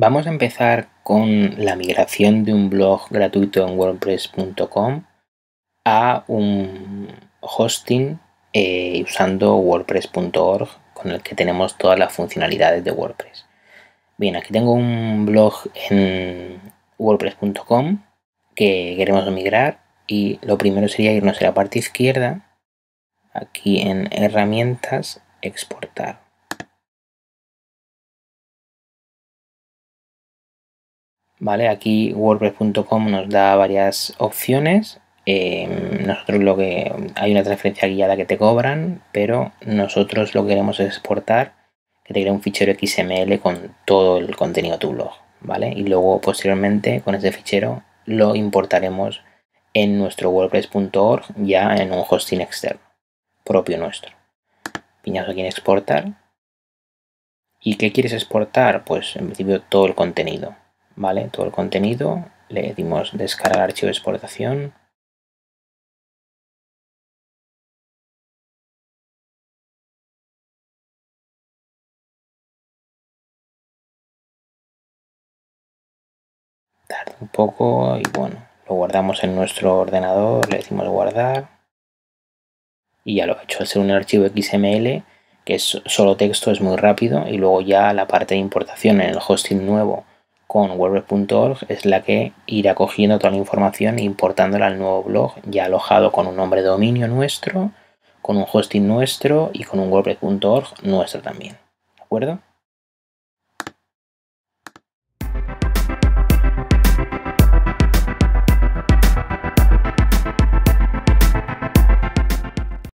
Vamos a empezar con la migración de un blog gratuito en wordpress.com a un hosting eh, usando wordpress.org con el que tenemos todas las funcionalidades de WordPress. Bien, aquí tengo un blog en wordpress.com que queremos migrar y lo primero sería irnos a la parte izquierda, aquí en herramientas, exportar. Vale, aquí wordpress.com nos da varias opciones. Em, nosotros lo que hay una transferencia guiada que te cobran, pero nosotros lo que queremos es exportar, que te crea un fichero XML con todo el contenido de tu blog, ¿vale? Y luego posteriormente con ese fichero lo importaremos en nuestro wordpress.org ya en un hosting externo propio nuestro. Piñazo aquí en exportar. ¿Y qué quieres exportar? Pues en principio todo el contenido. ¿Vale? Todo el contenido. Le dimos descargar archivo de exportación. Tarda un poco y bueno, lo guardamos en nuestro ordenador, le decimos guardar y ya lo he hecho. Hacer un archivo XML que es solo texto, es muy rápido y luego ya la parte de importación en el hosting nuevo con wordpress.org es la que irá cogiendo toda la información e importándola al nuevo blog ya alojado con un nombre de dominio nuestro, con un hosting nuestro y con un wordpress.org nuestro también. ¿De acuerdo?